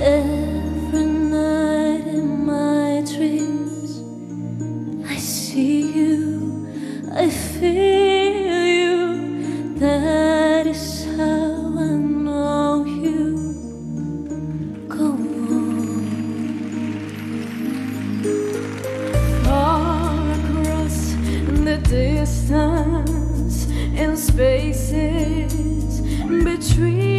Every night in my dreams, I see you, I feel you. That is how I know you. Go on. Far across the distance in spaces between.